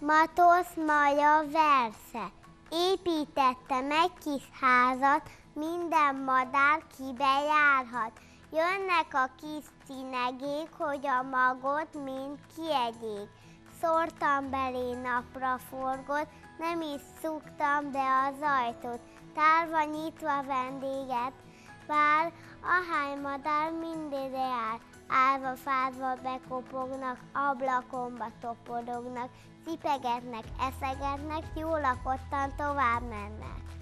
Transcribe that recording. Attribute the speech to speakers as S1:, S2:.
S1: Matosz Maja verse. Építette meg kis házat, minden madár kibe járhat. Jönnek a kis cinegék, hogy a magot mind kiegyék. Szórtam belé napra forgott, nem is szuktam be az ajtót. Tárva nyitva vendéget vár, ahány madár mindére jár. Állva fázva bekopognak, ablakomba topodognak, cipegetnek, eszegetnek, jó lakottan tovább mennek.